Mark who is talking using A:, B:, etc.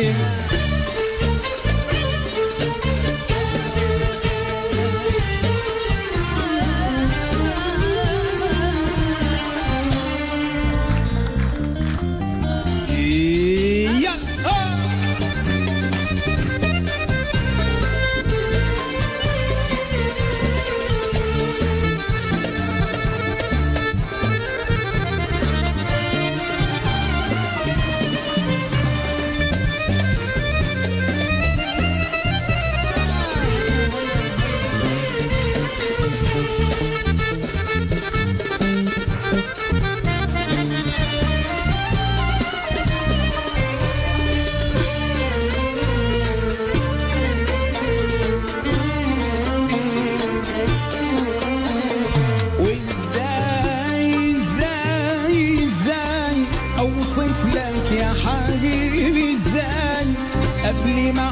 A: him ما